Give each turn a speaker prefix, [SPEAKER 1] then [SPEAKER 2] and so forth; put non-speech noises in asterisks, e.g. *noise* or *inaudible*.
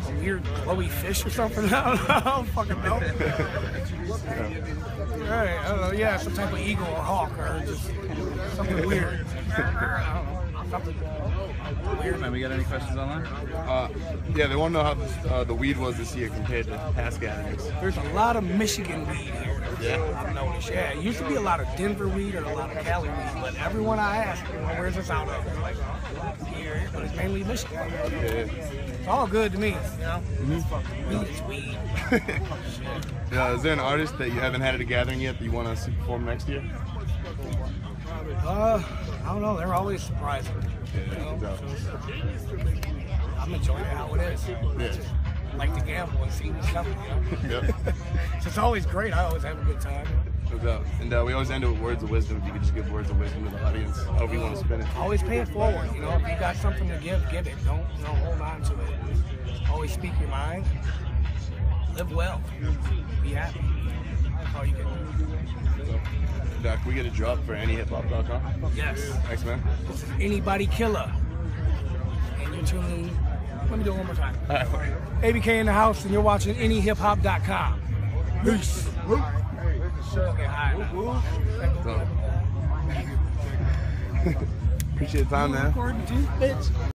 [SPEAKER 1] type of weird glowy fish or something. *laughs* I don't, I don't fucking know. *laughs* Right, I don't know. Yeah, some type of eagle or hawk or just something weird. I don't know. Something weird.
[SPEAKER 2] Man, we got any questions online?
[SPEAKER 3] Uh, yeah, they want to know how this, uh, the weed was this year compared to past gatherings.
[SPEAKER 1] There's a lot of Michigan weed here.
[SPEAKER 3] Yeah.
[SPEAKER 1] I've noticed. Yeah, it used to be a lot of Denver weed or a lot of Cali weed, but everyone I ask, you know, where's this out of? They're like, here, but it's mainly Michigan.
[SPEAKER 3] Yeah.
[SPEAKER 1] It's all good to me, you know. Weed is weed. *laughs*
[SPEAKER 3] Yeah, is there an artist that you haven't had at a gathering yet that you want to see perform next year?
[SPEAKER 1] Uh, I don't know. They're always surprising. You know?
[SPEAKER 3] no doubt.
[SPEAKER 1] I'm enjoying it how it is.
[SPEAKER 3] Yeah.
[SPEAKER 1] Like to gamble and see what's coming. You know? *laughs*
[SPEAKER 3] Yep.
[SPEAKER 1] so it's always great. I always have a good time.
[SPEAKER 3] No doubt. And uh, we always end it with words of wisdom. If you could just give words of wisdom to the audience, however you want to spin it.
[SPEAKER 1] Always pay it forward. You know, if you got something to give, give it. Don't don't hold on to it. Always speak your mind. Live well. Be happy. That's all you can do.
[SPEAKER 3] So, Doc, we get a drop for anyhiphop.com?
[SPEAKER 1] Yes.
[SPEAKER 3] Thanks, man.
[SPEAKER 1] This is Anybody Killa. And you're tuning. Let me do it one more time.
[SPEAKER 3] All right.
[SPEAKER 1] ABK in the house, and you're watching anyhiphop.com. Peace. Okay, hi.
[SPEAKER 3] So, appreciate the time, man.
[SPEAKER 1] Recording too, bitch.